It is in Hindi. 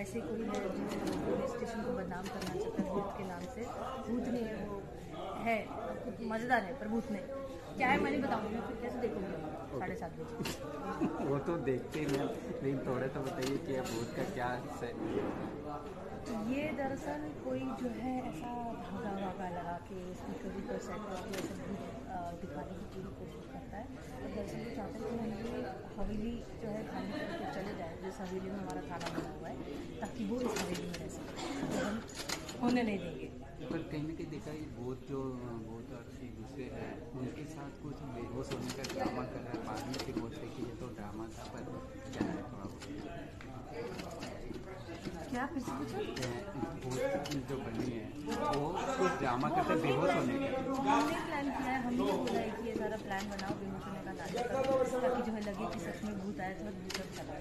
ऐसे कोई है पुलिस स्टेशन को बदनाम करना चाहता है भूत के नाम से। भूत नहीं है वो है मज़ेदार है पर भूत नहीं। क्या है मैं नहीं बताऊँगी फिर कैसे देखूँगी? साढ़े सात बजे। वो तो देखते ही हैं लेकिन थोड़े तो बताइए कि भूत का क्या से ये दरअसल कोई जो है ऐसा धागा वागा लगा के स्पीकर वीकर सेट करके ऐसे भूत अ, दिखाने की पूरी कोशिश करता है और दरअसल वो चाहते हैं कि हम ये हवेली जो है खाली करके चले जाए जिस हवेली में हमारा खाना बना हुआ है ताकि वो इस हवेली में रह सके। तो हम होने नहीं देंगे। पर कहीं ना कहीं देखा ये भूत जो और श्री दूसरे हैं उनके साथ कुछ बेहोश होने का ड्रामा कर रहा है। बाद में फिर बोलते कि ये तो ड्रामा था पर क्या है थोड़ा बहुत। क्या फिर से पूछो जो बनी है वो कुछ ड्रामा करते बेहोश होने का हमने बोला कि ये सारा प्लान बनाओ होने का नाटक ताकि जो है लगे कि सच में भूत आया था भूत अब चला